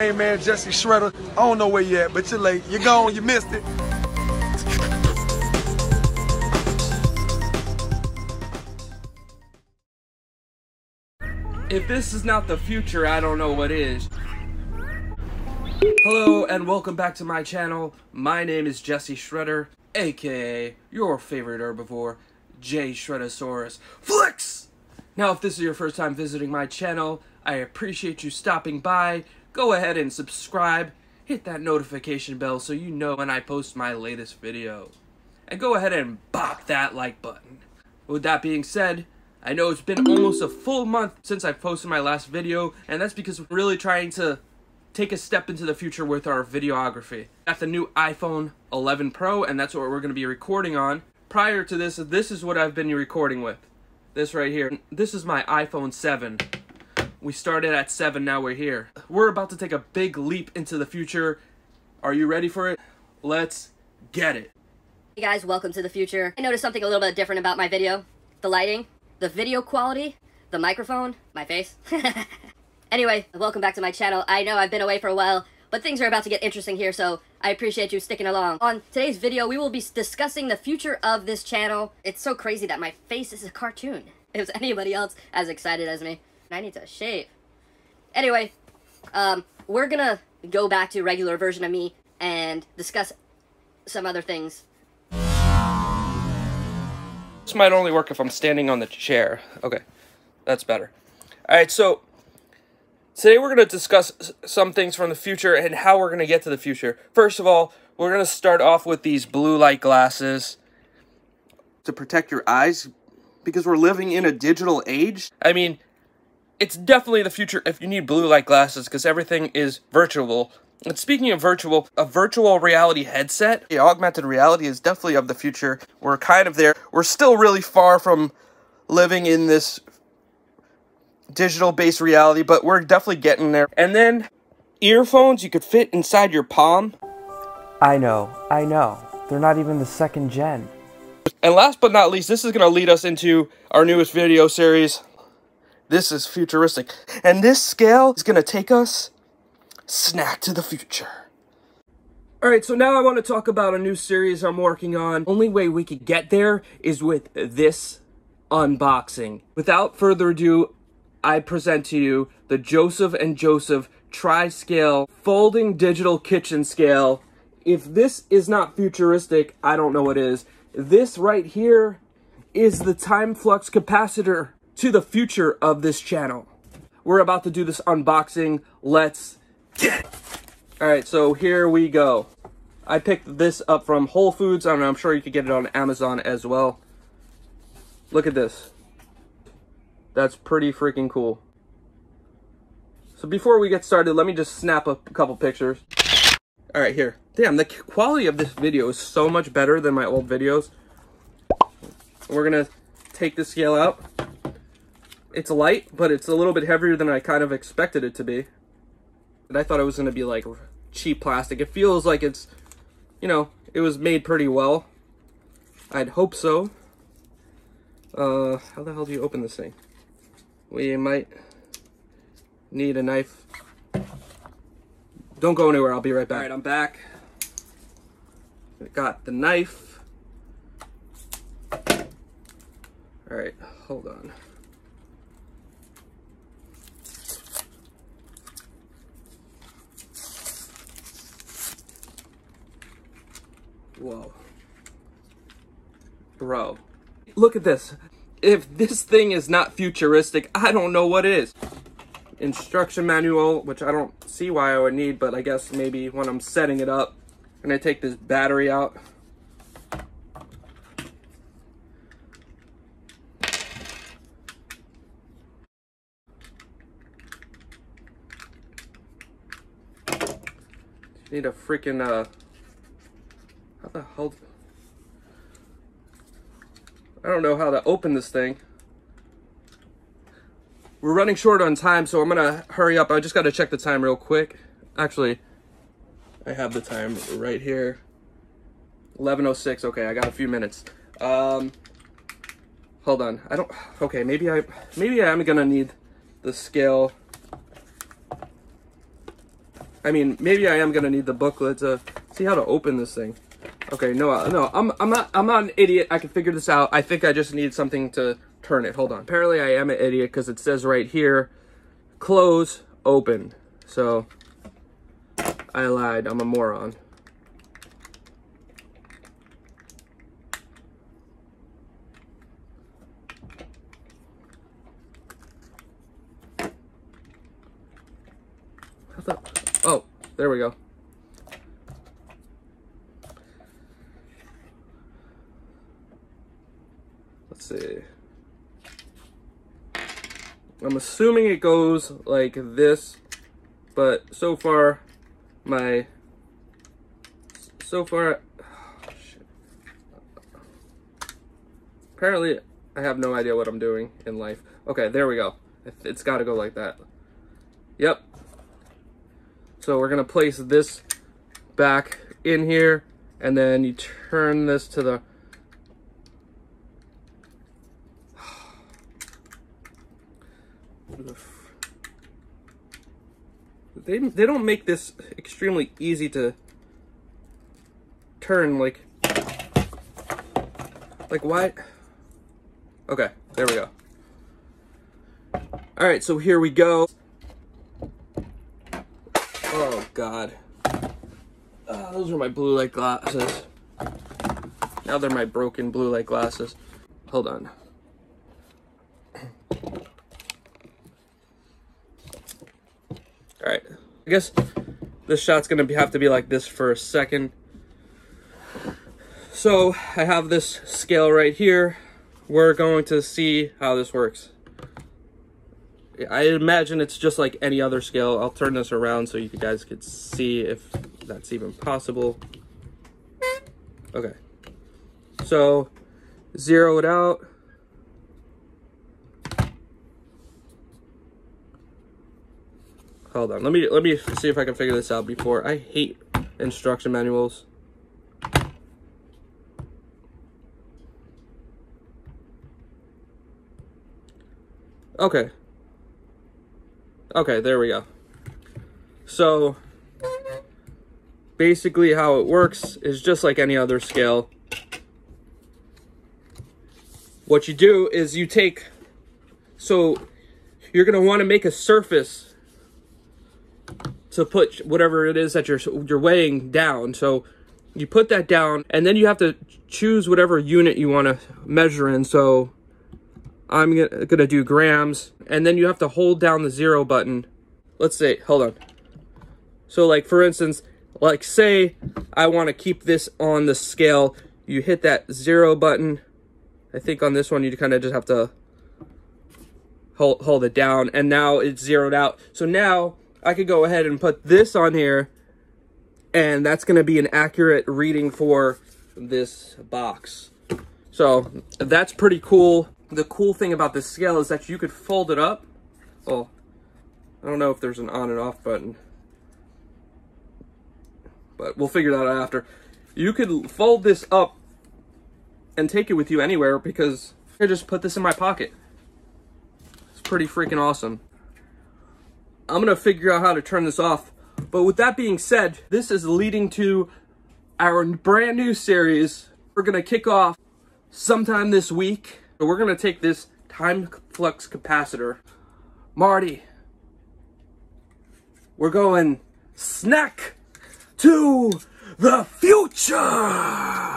Hey man, Jesse Shredder. I don't know where you at, but you're late. You're gone, you missed it. If this is not the future, I don't know what is. Hello and welcome back to my channel. My name is Jesse Shredder, aka your favorite herbivore, J Shredosaurus Flex! Now if this is your first time visiting my channel, I appreciate you stopping by. Go ahead and subscribe, hit that notification bell so you know when I post my latest video. And go ahead and bop that like button. With that being said, I know it's been almost a full month since I posted my last video, and that's because we're really trying to take a step into the future with our videography. Got the new iPhone 11 Pro, and that's what we're going to be recording on. Prior to this, this is what I've been recording with. This right here. This is my iPhone 7. We started at 7, now we're here. We're about to take a big leap into the future. Are you ready for it? Let's get it. Hey guys, welcome to the future. I noticed something a little bit different about my video. The lighting, the video quality, the microphone, my face. anyway, welcome back to my channel. I know I've been away for a while, but things are about to get interesting here, so I appreciate you sticking along. On today's video, we will be discussing the future of this channel. It's so crazy that my face is a cartoon. Is anybody else as excited as me? I need to shave. Anyway, um, we're gonna go back to regular version of me and discuss some other things This might only work if I'm standing on the chair. Okay, that's better. All right, so today we're going to discuss some things from the future and how we're going to get to the future. First of all, we're going to start off with these blue light glasses to protect your eyes because we're living in a digital age. I mean, it's definitely the future if you need blue light glasses because everything is virtual. And speaking of virtual, a virtual reality headset, the augmented reality is definitely of the future. We're kind of there. We're still really far from living in this digital based reality, but we're definitely getting there. And then earphones you could fit inside your palm. I know, I know. They're not even the second gen. And last but not least, this is going to lead us into our newest video series. This is futuristic. And this scale is going to take us snack to the future. Alright, so now I want to talk about a new series I'm working on. Only way we could get there is with this unboxing. Without further ado, I present to you the Joseph and Joseph Tri-Scale Folding Digital Kitchen Scale. If this is not futuristic, I don't know what is. This right here is the time flux capacitor to the future of this channel. We're about to do this unboxing. Let's get Alright, so here we go. I picked this up from Whole Foods. I don't know, I'm sure you could get it on Amazon as well. Look at this. That's pretty freaking cool. So before we get started, let me just snap a couple pictures. Alright, here. Damn, the quality of this video is so much better than my old videos. We're gonna take the scale out. It's light, but it's a little bit heavier than I kind of expected it to be. And I thought it was going to be like cheap plastic. It feels like it's, you know, it was made pretty well. I'd hope so. Uh, how the hell do you open this thing? We might need a knife. Don't go anywhere, I'll be right back. Alright, I'm back. Got the knife. Alright, hold on. Whoa. Bro. Look at this. If this thing is not futuristic, I don't know what is. Instruction manual, which I don't see why I would need, but I guess maybe when I'm setting it up, and gonna take this battery out. Need a freaking uh the hell? I don't know how to open this thing. We're running short on time, so I'm gonna hurry up. I just gotta check the time real quick. Actually, I have the time right here. 11.06, okay, I got a few minutes. Um, hold on, I don't, okay, maybe I, maybe I'm gonna need the scale. I mean, maybe I am gonna need the booklet to see how to open this thing. Okay, no, uh, no, I'm, I'm not, I'm not an idiot. I can figure this out. I think I just need something to turn it. Hold on. Apparently, I am an idiot because it says right here, close, open. So, I lied. I'm a moron. Oh, there we go. Let's see. I'm assuming it goes like this, but so far, my, so far, oh, apparently I have no idea what I'm doing in life. Okay, there we go. It's got to go like that. Yep, so we're gonna place this back in here and then you turn this to the they, they don't make this extremely easy to turn like like why okay there we go all right so here we go Oh, God. Uh, those are my blue light glasses. Now they're my broken blue light glasses. Hold on. Alright. I guess this shot's gonna be, have to be like this for a second. So, I have this scale right here. We're going to see how this works. I imagine it's just like any other scale. I'll turn this around so you guys could see if that's even possible. Okay. So, zero it out. Hold on. Let me let me see if I can figure this out before. I hate instruction manuals. Okay. Okay, there we go. So, basically how it works is just like any other scale. What you do is you take, so you're going to want to make a surface to put whatever it is that you're, you're weighing down. So you put that down and then you have to choose whatever unit you want to measure in. So I'm going to do grams and then you have to hold down the zero button. Let's say, hold on. So like for instance, like say I want to keep this on the scale, you hit that zero button. I think on this one you kind of just have to hold, hold it down and now it's zeroed out. So now I could go ahead and put this on here and that's going to be an accurate reading for this box. So that's pretty cool the cool thing about this scale is that you could fold it up. Well, I don't know if there's an on and off button. But we'll figure that out after. You could fold this up and take it with you anywhere because I just put this in my pocket. It's pretty freaking awesome. I'm to figure out how to turn this off. But with that being said, this is leading to our brand new series. We're to kick off sometime this week. We're to take this time flux capacitor. Marty, we're going snack to the future.